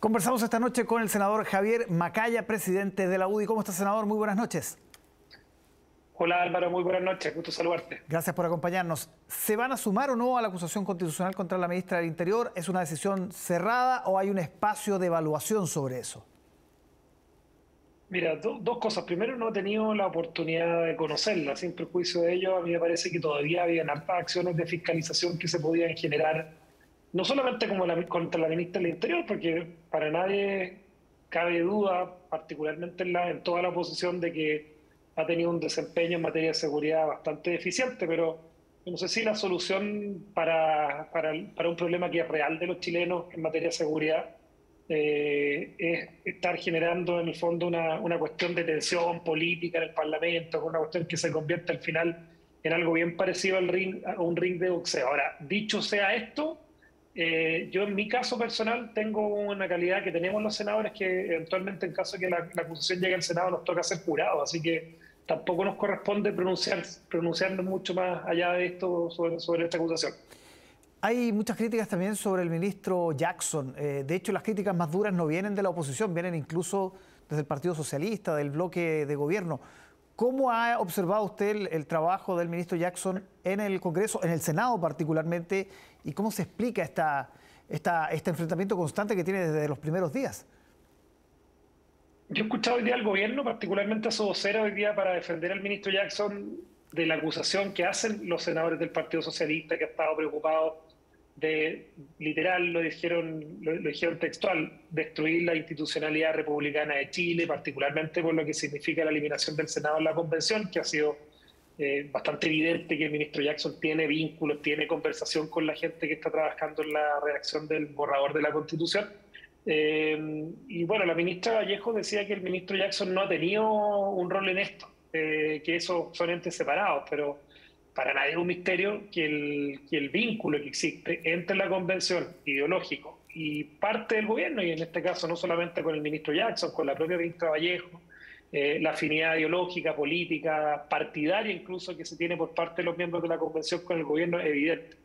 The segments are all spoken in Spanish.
Conversamos esta noche con el senador Javier Macaya, presidente de la UDI. ¿Cómo está, senador? Muy buenas noches. Hola Álvaro, muy buenas noches, gusto saludarte. Gracias por acompañarnos. ¿Se van a sumar o no a la acusación constitucional contra la ministra del Interior? ¿Es una decisión cerrada o hay un espacio de evaluación sobre eso? Mira, dos cosas. Primero, no he tenido la oportunidad de conocerla. Sin perjuicio de ello, a mí me parece que todavía había hartas acciones de fiscalización que se podían generar no solamente como la, contra la ministra del Interior, porque para nadie cabe duda, particularmente en, la, en toda la oposición, de que ha tenido un desempeño en materia de seguridad bastante deficiente, pero no sé si la solución para, para, para un problema que es real de los chilenos en materia de seguridad eh, es estar generando en el fondo una, una, cuestión de tensión política en el Parlamento, una cuestión que se convierte al final en algo bien parecido al ring, a un ring de boxeo. Ahora, dicho sea esto, eh, yo en mi caso personal tengo una calidad que tenemos los senadores que eventualmente en caso de que la, acusación llegue al Senado nos toca ser jurados, así que tampoco nos corresponde pronunciar, pronunciarnos mucho más allá de esto sobre, sobre esta acusación. Hay muchas críticas también sobre el ministro Jackson. Eh, de hecho, las críticas más duras no vienen de la oposición, vienen incluso desde el Partido Socialista, del bloque de gobierno. ¿Cómo ha observado usted el, trabajo del ministro Jackson en el Congreso, en el Senado particularmente, y cómo se explica esta, este enfrentamiento constante que tiene desde los primeros días? Yo he escuchado hoy día al gobierno, particularmente a su vocera hoy día, para defender al ministro Jackson de la acusación que hacen los senadores del Partido Socialista, que ha estado preocupado de, literal, lo dijeron, lo, dijeron textual, destruir la institucionalidad republicana de Chile, particularmente por lo que significa la eliminación del Senado en la convención, que ha sido eh, bastante evidente que el ministro Jackson tiene vínculos, tiene conversación con la gente que está trabajando en la redacción del borrador de la Constitución. Eh, y bueno, la ministra Vallejo decía que el ministro Jackson no ha tenido un rol en esto, eh, que eso son entes separados, pero para nadie es un misterio que el, vínculo que existe entre la convención ideológico y parte del gobierno, y en este caso no solamente con el ministro Jackson, con la propia ministra Vallejo, eh, la afinidad ideológica, política, partidaria incluso que se tiene por parte de los miembros de la convención con el gobierno es evidente.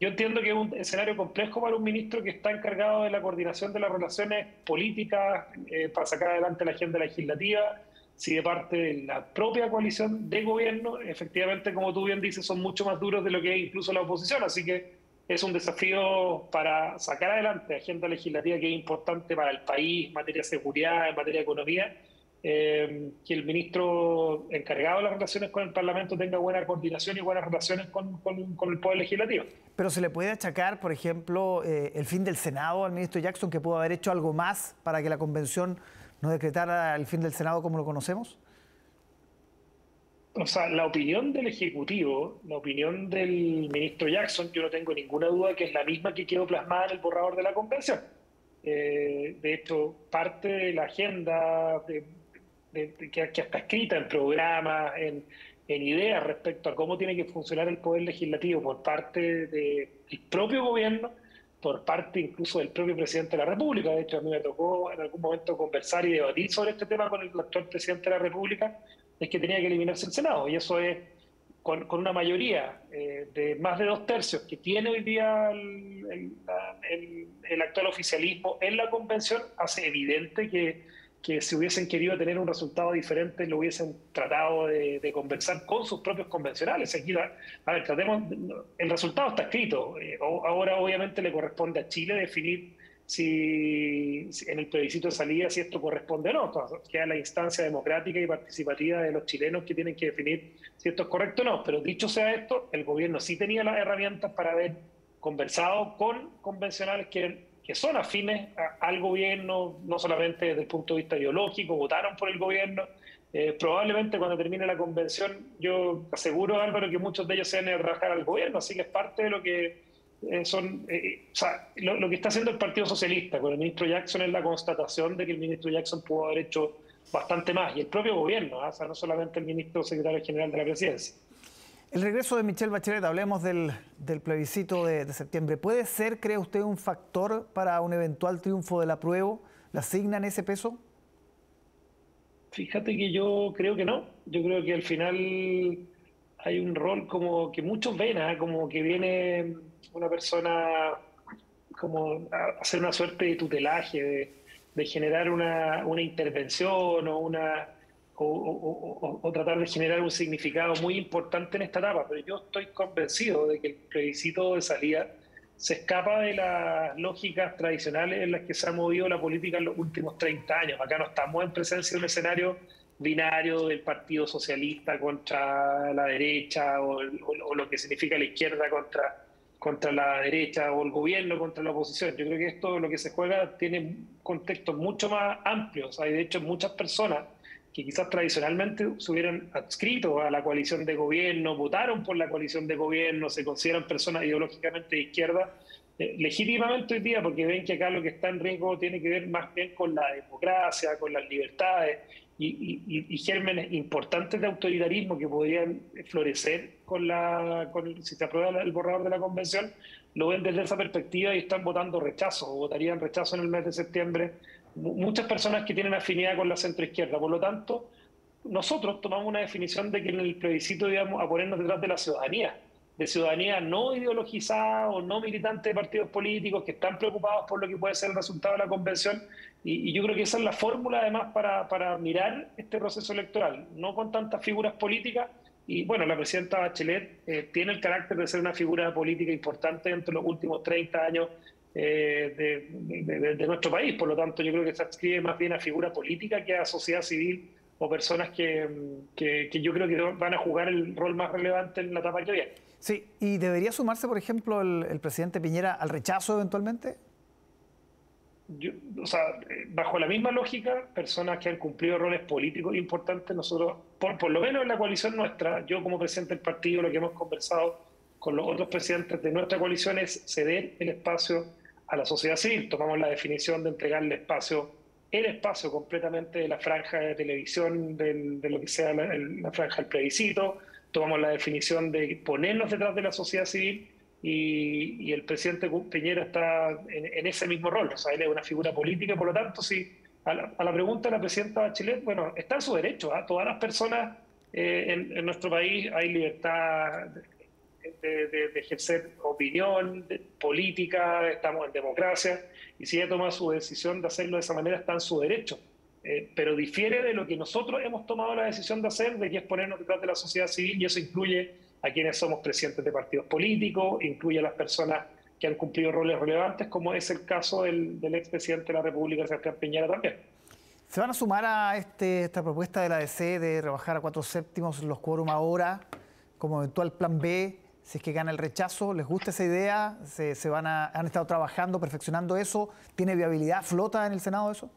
Yo entiendo que es un escenario complejo para un ministro que está encargado de la coordinación de las relaciones políticas eh, para sacar adelante la agenda legislativa, si de parte de la propia coalición de gobierno, efectivamente, como tú bien dices, son mucho más duros de lo que es incluso la oposición. Así que es un desafío para sacar adelante agenda legislativa que es importante para el país, en materia de seguridad, en materia de economía, eh, que el ministro encargado de las relaciones con el Parlamento tenga buena coordinación y buenas relaciones con, el Poder Legislativo. Pero se le puede achacar, por ejemplo, eh, el fin del Senado al ministro Jackson, que pudo haber hecho algo más para que la convención no decretara el fin del Senado como lo conocemos? O sea, la opinión del Ejecutivo, la opinión del ministro Jackson, yo no tengo ninguna duda que es la misma que quedó plasmada en el borrador de la convención. Eh, de hecho, parte de la agenda que, está escrita en programas, en, ideas respecto a cómo tiene que funcionar el Poder Legislativo por parte del propio gobierno, por parte incluso del propio presidente de la República. De hecho, a mí me tocó en algún momento conversar y debatir sobre este tema con el actual presidente de la República, es que tenía que eliminarse el Senado. Y eso es con, una mayoría eh, de más de dos tercios que tiene hoy día el, el actual oficialismo en la convención, hace evidente que que si hubiesen querido tener un resultado diferente lo hubiesen tratado de, conversar con sus propios convencionales. Aquí, a ver, tratemos, el resultado está escrito. Eh, ahora obviamente le corresponde a Chile definir si, en el plebiscito de salida si esto corresponde o no. queda la instancia democrática y participativa de los chilenos que tienen que definir si esto es correcto o no. Pero dicho sea esto, el gobierno sí tenía las herramientas para haber conversado con convencionales que que son afines al gobierno, no solamente desde el punto de vista ideológico, votaron por el gobierno. Eh, probablemente cuando termine la convención, yo aseguro, Álvaro, que muchos de ellos se van a rajar al gobierno, así que es parte de lo que eh, son, eh, o sea, lo, que está haciendo el Partido Socialista con el ministro Jackson es la constatación de que el ministro Jackson pudo haber hecho bastante más, y el propio gobierno, ¿ah? o sea, no solamente el ministro secretario general de la presidencia. El regreso de Michelle Bachelet, hablemos del, plebiscito de, septiembre. ¿Puede ser, cree usted, un factor para un eventual triunfo del apruebo? ¿La asignan ese peso? Fíjate que yo creo que no. Yo creo que al final hay un rol como que muchos ven, ¿ah? como que viene una persona como hacer una suerte de tutelaje, de, generar una, intervención o, una, o, tratar de generar un significado muy importante en esta etapa. Pero yo estoy convencido de que el plebiscito de salida se escapa de las lógicas tradicionales en las que se ha movido la política en los últimos 30 años. Acá no estamos en presencia de un escenario binario del Partido Socialista contra la derecha o, lo que significa la izquierda contra, contra la derecha o el gobierno contra la oposición. Yo creo que esto, lo que se juega, tiene contextos mucho más amplios. Hay de hecho muchas personas que quizás tradicionalmente se hubieran adscrito a la coalición de gobierno, votaron por la coalición de gobierno, se consideran personas ideológicamente de izquierda, eh, legítimamente hoy día, porque ven que acá lo que está en riesgo tiene que ver más bien con la democracia, con las libertades y, gérmenes importantes de autoritarismo que podrían florecer con la, con si se aprueba el borrador de la convención, lo ven desde esa perspectiva y están votando rechazo, o votarían rechazo en el mes de septiembre muchas personas que tienen afinidad con la centroizquierda. Por lo tanto, nosotros tomamos una definición de que en el plebiscito íbamos a ponernos detrás de la ciudadanía, de ciudadanía no ideologizada o no militante de partidos políticos que están preocupados por lo que puede ser el resultado de la convención. Y, yo creo que esa es la fórmula además para, para mirar este proceso electoral, no con tantas figuras políticas. Y bueno, la presidenta Bachelet eh, tiene el carácter de ser una figura política importante entre los últimos 30 años eh, de, nuestro país. Por lo tanto, yo creo que se adscribe más bien a figura política que a sociedad civil o personas que, que, yo creo que van a jugar el rol más relevante en la etapa que viene. Sí, ¿y debería sumarse, por ejemplo, el, presidente Piñera al rechazo eventualmente? o sea, bajo la misma lógica, personas que han cumplido roles políticos importantes, nosotros, por, por lo menos en la coalición nuestra, yo como presidente del partido, lo que hemos conversado con los otros presidentes de nuestra coalición es ceder el espacio a la sociedad civil. Tomamos la definición de entregarle espacio, el espacio completamente de la franja de televisión, de lo que sea la, franja del plebiscito. Tomamos la definición de ponernos detrás de la sociedad civil y, el presidente Piñera está en, ese mismo rol. O sea, él es una figura política, por lo tanto, sí, a la, pregunta de la presidenta Bachelet, bueno, está en su derecho. a ¿ah? Todas las personas eh, en, en, nuestro país hay libertad de, ejercer opinión política, estamos en democracia, y si ella toma su decisión de hacerlo de esa manera, está en su derecho. Eh, pero difiere de lo que nosotros hemos tomado la decisión de hacer, de que es ponernos detrás de la sociedad civil, y eso incluye a quienes somos presidentes de partidos políticos, incluye a las personas que han cumplido roles relevantes, como es el caso del, del expresidente de la República, Sebastián Piñera, también. ¿Se van a sumar a este, esta propuesta de la DC de rebajar a cuatro séptimos los quórum ahora como eventual plan B si es que gana el rechazo, ¿les gusta esa idea? ¿Se, van ¿Han estado trabajando, perfeccionando eso? ¿Tiene viabilidad? ¿Flota en el Senado eso?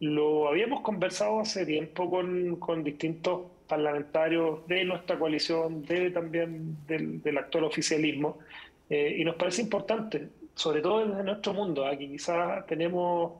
Lo habíamos conversado hace tiempo con, distintos parlamentarios de nuestra coalición, de también del, actual oficialismo, eh, y nos parece importante, sobre todo desde nuestro mundo, aquí quizás tenemos,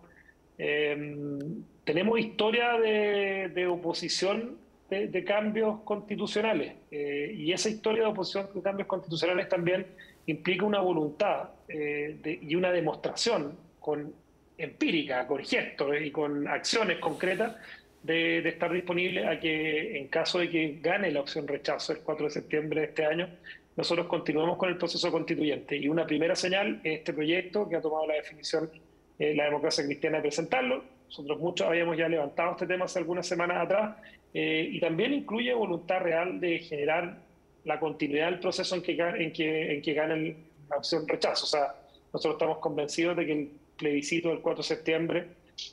eh, tenemos historia de oposición de, cambios constitucionales. Eh, y esa historia de oposición de cambios constitucionales también implica una voluntad eh, y una demostración con empírica, con gestos y con acciones concretas de, estar disponible a que en caso de que gane la opción rechazo el 4 de septiembre de este año, nosotros continuemos con el proceso constituyente. Y una primera señal es este proyecto que ha tomado la definición eh, la democracia cristiana de presentarlo. Nosotros muchos habíamos ya levantado este tema hace algunas semanas atrás eh, y también incluye voluntad real de generar la continuidad del proceso en que, en que, en que gane la opción rechazo. O sea, nosotros estamos convencidos de que el plebiscito del 4 de septiembre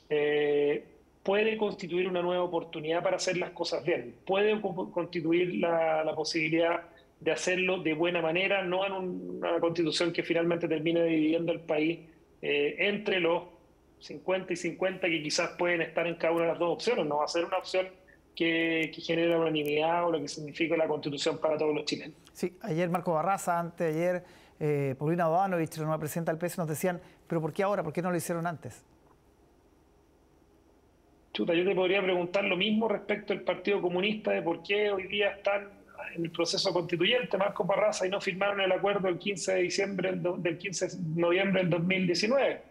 eh, puede constituir una nueva oportunidad para hacer las cosas bien, puede constituir la, la posibilidad de hacerlo de buena manera, no en una constitución que finalmente termine dividiendo el país eh, entre los 50 y 50 que quizás pueden estar en cada una de las dos opciones, no va a ser una opción que, que genera unanimidad o lo que significa la constitución para todos los chilenos. Sí, ayer Marco Barraza, antes ayer eh, Paulina Bodanovich, la nueva presidenta del PS, nos decían, pero ¿por qué ahora? ¿Por qué no lo hicieron antes? Chuta, yo te podría preguntar lo mismo respecto al Partido Comunista de por qué hoy día están en el proceso constituyente, Marco Barraza, y no firmaron el acuerdo el 15 de diciembre del 15 de noviembre del 2019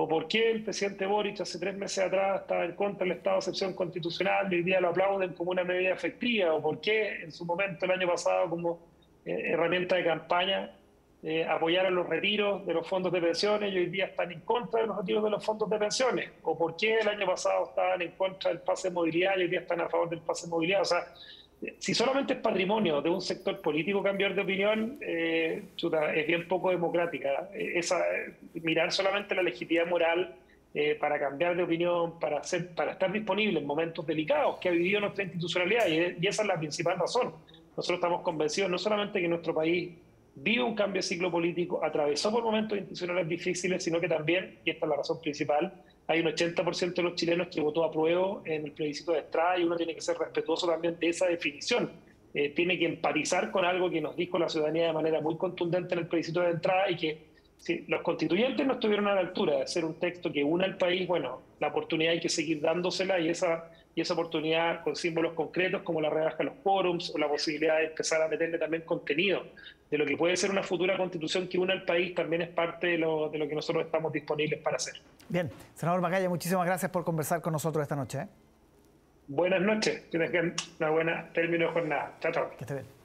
o por qué el presidente Boric hace tres meses atrás estaba en contra del estado de excepción constitucional y hoy día lo aplauden como una medida efectiva, o por qué en su momento el año pasado como eh, herramienta de campaña eh, apoyaron los retiros de los fondos de pensiones y hoy día están en contra de los retiros de los fondos de pensiones? ¿O por qué el año pasado estaban en contra del pase de movilidad y hoy día están a favor del pase de movilidad? O sea, si solamente es patrimonio de un sector político cambiar de opinión, eh, es bien poco democrática. Eh, esa, mirar solamente la legitimidad moral para cambiar de opinión, para, hacer, para estar disponible en momentos delicados que ha vivido nuestra institucionalidad, y, y esa es la principal razón. Nosotros estamos convencidos no solamente que nuestro país vive un cambio de ciclo político, atravesó por momentos institucionales difíciles, sino que también, y esta es la razón principal, hay un 80% de los chilenos que votó a prueba en el plebiscito de Estrada y uno tiene que ser respetuoso también de esa definición. Eh, tiene que empatizar con algo que nos dijo la ciudadanía de manera muy contundente en el plebiscito de entrada y que si los constituyentes no estuvieron a la altura de hacer un texto que una al país, bueno, la oportunidad hay que seguir dándosela y esa y esa oportunidad con símbolos concretos como la rebaja de los quórums o la posibilidad de empezar a meterle también contenido de lo que puede ser una futura constitución que una al país también es parte de lo, de lo que nosotros estamos disponibles para hacer. Bien, senador Macaya, muchísimas gracias por conversar con nosotros esta noche. ¿eh? Buenas noches, tienes que una buena término de jornada. Chao, chao. Que esté bien.